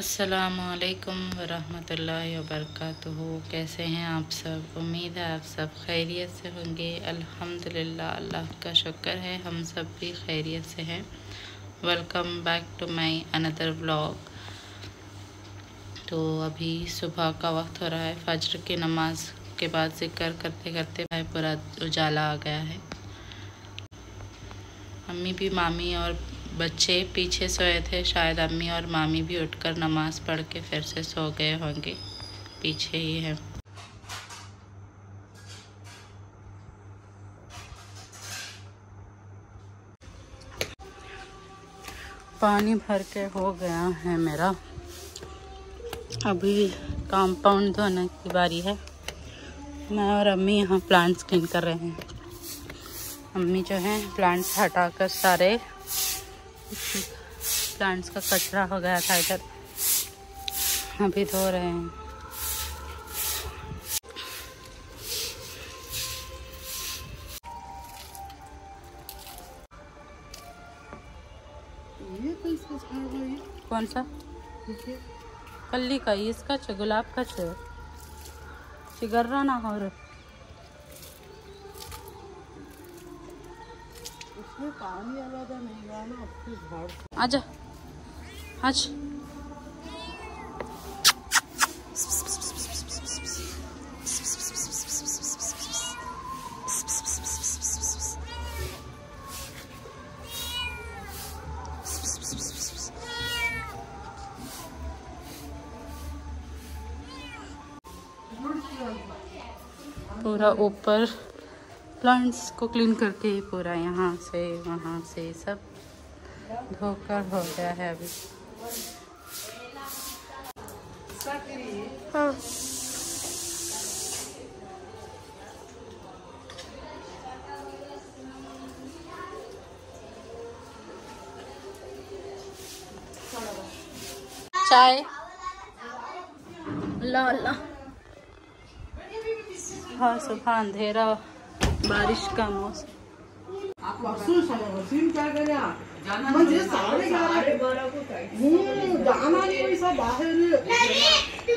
असलकम वरहमतुल्लाहि वबरकातुहू। कैसे हैं आप सब? उम्मीद है आप सब खैरियत से होंगे। अल्हम्दुलिल्लाह, अल्लाह का शुक्र है, हम सब भी खैरियत से हैं। Welcome back to my another vlog तो अभी सुबह का वक्त हो रहा है। फजर की नमाज़ के बाद ज़िक्र करते करते भाई पूरा उजाला आ गया है। अम्मी भी मामी और बच्चे पीछे सोए थे, शायद अम्मी और मामी भी उठकर नमाज़ पढ़ के फिर से सो गए होंगे। पीछे ही है। पानी भर के हो गया है मेरा। अभी कंपाउंड धोने की बारी है। मैं और अम्मी यहाँ प्लांट्स क्लीन कर रहे हैं। अम्मी जो है प्लांट्स हटाकर सारे प्लांट्स का कचरा हो गया था इधर। अभी धो रहे हैं। कौन सा? कल्ली का इसका गुलाब का चिगर्रा ना हो रहा। आजा आज पूरा ऊपर प्लांट्स को क्लीन करके ही पूरा यहाँ से, वहाँ से सब धोकर हो गया है अभी। हाँ। चाय? अल्लाह अल्लाह हाँ सुबह अंधेरा। बारिश का मौसम।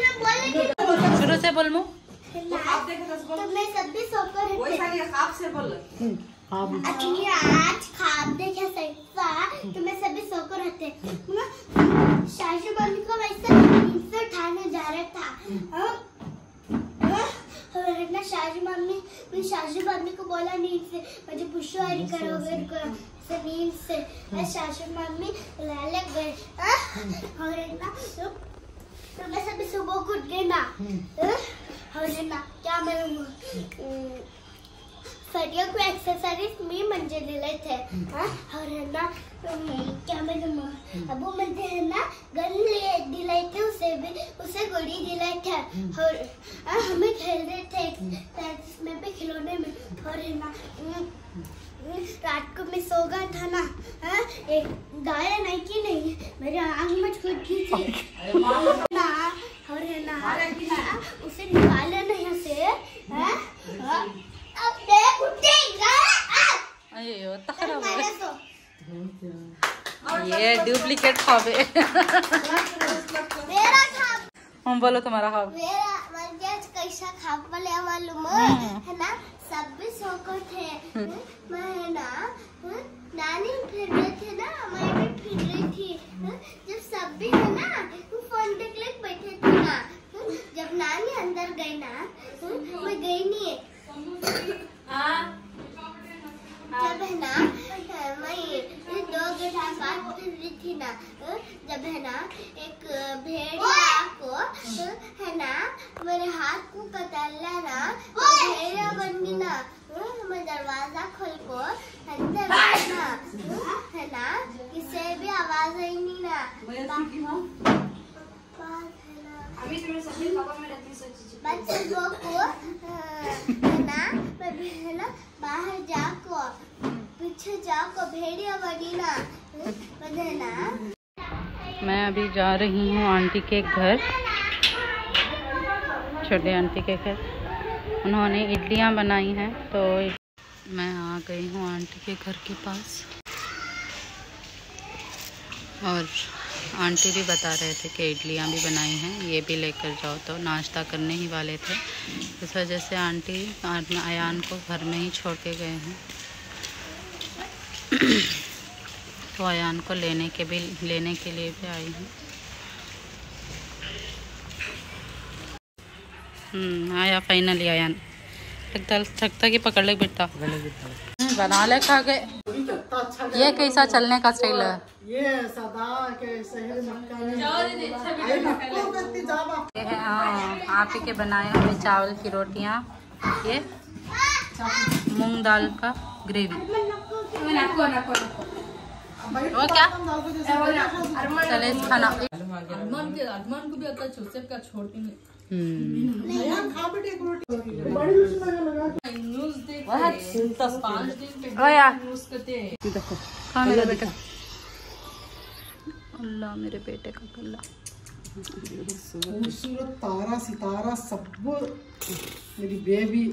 शुरू से बोल मु एक्चुअली आज खाब देखे सैफा तुम्हें सभी सोकर रहते शाशु बंद को वैसे से उठाने जा रहा था हाँ? ना शाजू मम्मी मैं शाजू मम्मी को बोला नींद से। मुझे करोगे करो से नींद से। मैं शाशु मम्मी ला लग गए। और ना तो, तो मैं सभी सुबह को उठ गए ना और ना क्या मैं फरिया को एक्सरसाइज मी म्हणजे दिले थे और ना क्या अबू है ना गन ले दिलाए थे उसे भी उसे गोली दिलाए थे और हमें खेल रहे थे में भी खिलौने में और है ना रात को मैं सो गया था ना आ, एक गाय नहीं की नहीं मेरे आँख में छूट गई थी ना और है ना उसे निकाले नहीं से। अब देख उठेगा अयो तखरा ये डुप्लीकेट खावे। मेरा खाब हम बोलो तुम्हारा खाव। मेरा मर्जेज कैसा खाब वाले मालूम है? ना? सब भी सोको थे मैं है ना नानी फिर रहे थे ना मैं भी फिर रही थी। जब सब भी है ना फ़ोन देख ले बैठे थे ना जब नानी अंदर गई ना मैं गई नहीं जब है ना मैं दो घंटा बाद रही थी ना जब है ना एक भेड़िया को है ना मेरे हाथ को कतरला ना तो भेड़िया बन गई ना मैं दरवाज़ा खोल को अंदर ना है ना किसी भी आवाज़ आई नहीं ना। बच्चे लोग को है ना मैं भी है ना बाहर जाको पीछे जाको भेड़िया बनी ना है ना मैं अभी जा रही हूँ आंटी के घर। छोटे आंटी के घर। उन्होंने इडलियाँ बनाई हैं तो मैं आ गई हूँ आंटी के घर के पास। और आंटी भी बता रहे थे कि इडलियाँ भी बनाई हैं, ये भी लेकर जाओ। तो नाश्ता करने ही वाले थे। इस वजह से आंटी आयान को घर में ही छोड़ के गए हैं। तो अयान को लेने के भी लेने के लिए भी आई हूँ। हम्म, आया फाइनली अयान थकता थकता कि पकड़ ले बेटा। बना ले खा गए ये कैसा चलने का स्टाइल है? ये सदा के है हाँ, आप ही के बनाए हुए चावल की रोटियाँ। ये मूंग दाल का ग्रेवी वो क्या? चले खाना। यार खा बेटे एक रोटी बड़ी उसमें लगा ओ मेरा बेटा अल्लाह मेरे बेटे का कल्ला खूबसूरत तारा सितारा सब मेरी बेबी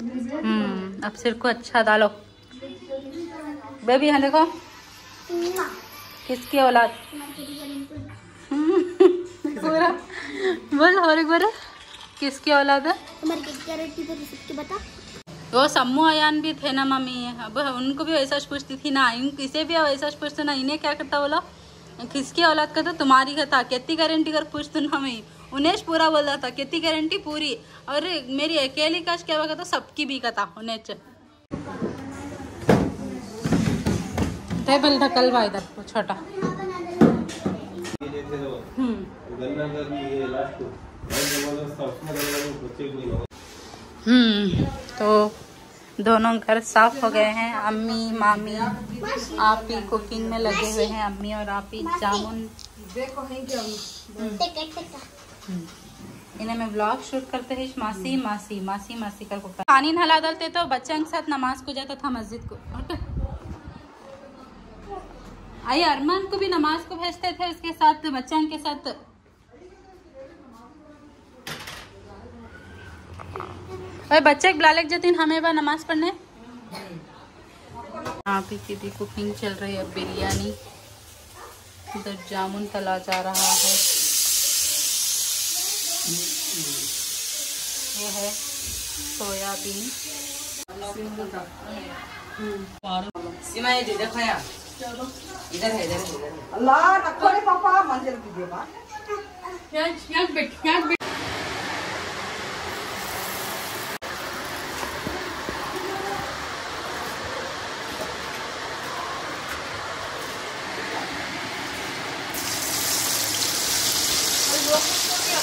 हम्म अब सिर को अच्छा डालो। बेबी यहाँ देखो। किसकी औलाद? पूरा। बोल और एक बार किसकी औलाद है? हमारी गारंटी पर सबके बता। वो सम्मू अयान भी थे ना मम्मी। अब उनको भी वैसा पूछती थी ना। इन किसे भी वैसा पूछते ना। इन्हें क्या करता बोला? किसकी औलाद का था तुम्हारी का था। कितनी गारंटी कर पूछते ना मम्मी। उन्हें पूरा बोल रहा था। कितनी गारंटी पूरी। और मेरी अकेली का क्या हुआ था? सबकी भी का था। उन्हें टेबल ढकल बा इधर छोटा। हम्म। हम्म तो दोनों घर साफ़ हो गए हैं। अम्मी, मामी, आप ही कुकिंग में लगे हुए हैं, अम्मी और आप ही जामुन। इन्हें मैं ब्लॉग शूट करते हैं, मासी मासी मासी मासी कर पानी नहला डालते तो बच्चों के साथ नमाज़ को जाता था मस्जिद को आई अरमान को भी नमाज़ को भेजते थे उसके साथ बच्चों के साथ। अरे बच्चे बुला जतिन हमें बा नमाज़ पढ़ने। आप ही की भी कुकिंग चल रही है बिरयानी। इधर जामुन तला जा रहा है। वो है सोयाबीन। यहाँ इधर है इधर है अल्लाह नक्को रे पापा मंदिर की देवा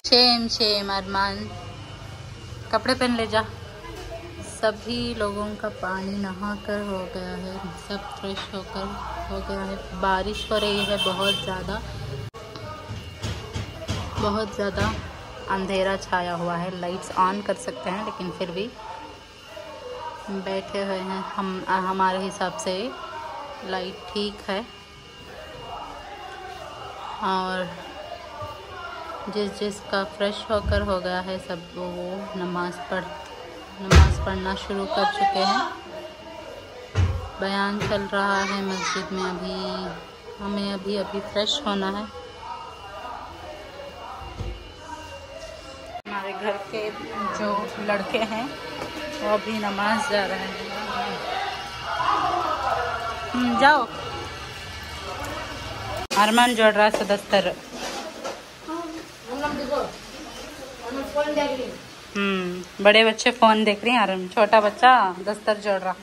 शेम शेम अरमान कपड़े पहन ले जा सभी लोगों का पानी नहा कर हो गया है, सब फ्रेश होकर हो गया है। बारिश हो रही है बहुत ज़्यादा। बहुत ज़्यादा अंधेरा छाया हुआ है। लाइट्स ऑन कर सकते हैं, लेकिन फिर भी बैठे हुए हैं। हम, हमारे हिसाब से लाइट ठीक है। और जिस, जिसका फ्रेश होकर हो गया है, सब वो नमाज़ पढ़ नमाज़ पढ़ना शुरू कर चुके हैं। बयान चल रहा है मस्जिद में अभी। हमें अभी अभी फ्रेश होना है। हमारे घर के जो लड़के हैं वो अभी नमाज़ जा रहे हैं। हम्म, जाओ। अरमान जोड़ रहा सदस्तर। हम्म बड़े बच्चे फ़ोन देख रहे हैं और छोटा बच्चा दस्तर जोड़ रहा।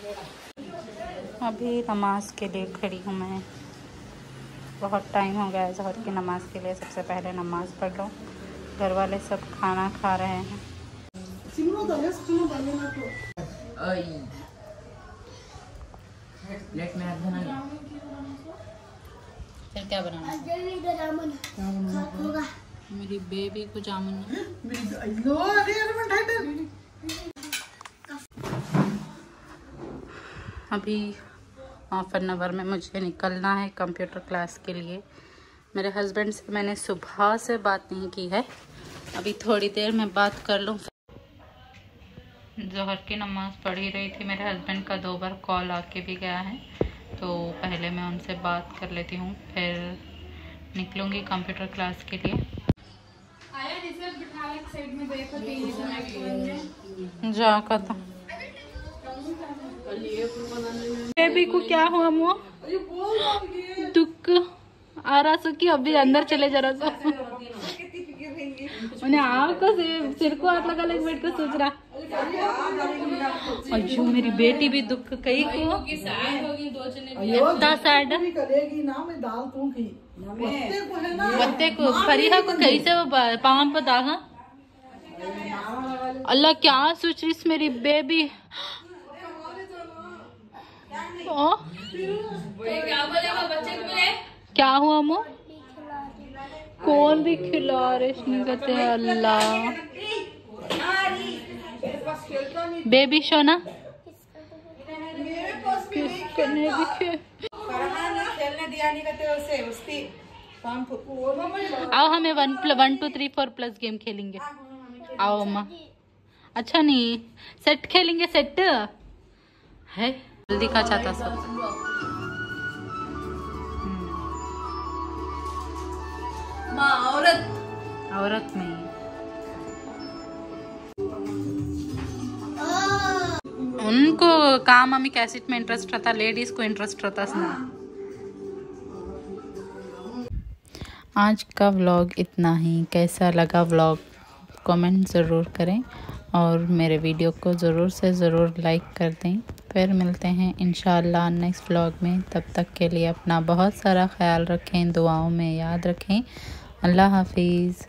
अभी नमाज़ के लिए खड़ी हूँ मैं। बहुत टाइम हो गया है जहर की नमाज़ के लिए सबसे पहले नमाज़ पढ़ लो घर वाले सब खाना खा रहे हैं। सिमरो यस सुनो बने ना ओए प्लेट में हाथ धोना नहीं फिर क्या बनाना मेरी बेबी को जामुन मेरी अयो अरे अरे मैं ढाई अभी हाफ़ एन आवर में मुझे निकलना है कंप्यूटर क्लास के लिए। मेरे हस्बैंड से मैंने सुबह से बात नहीं की है। अभी थोड़ी देर में बात कर लूँ। जहर की नमाज़ पढ़ ही रही थी। मेरे हस्बैंड का दो बार कॉल आके भी गया है। तो पहले मैं उनसे बात कर लेती हूँ फिर निकलूँगी कंप्यूटर क्लास के लिए। में मैं में जा बेबी को क्या हुआ मुआ दुख। आ रहा सो कि अभी अंदर चले जा रहा सो उन्हें आपको सिर को हाथ लगा लग बैठ कर सोच रहा। अयो मेरी बेटी भी दुख कई को। इतना सैड करेगी ना मैं दाल ना बत्ते को फरीहा को कैसे वो ब- पर दागा अल्लाह क्या सोच रही इस मेरी बेबी ओ? क्या हुआ मो कौन भी खिला रहे इसने कहते हैं अल्लाह। बेबी भी खे- नहीं को आओ हमें one one two three four plus game खेलेंगे। आओ अम्मा। अच्छा नहीं सेट खेलेंगे सेट है? जल्दी का चाहता सब। औरत। औरत में उनको काम हमें कैसेट में इंटरेस्ट रहता? लेडीज़ को इंटरेस्ट रहता ना आज का व्लॉग इतना ही। कैसा लगा व्लॉग कमेंट ज़रूर करें और मेरे वीडियो को ज़रूर से ज़रूर लाइक कर दें। फिर मिलते हैं इन नेक्स्ट व्लॉग में। तब तक के लिए अपना बहुत सारा ख्याल रखें, दुआओं में याद रखें। अल्लाह हाफिज़।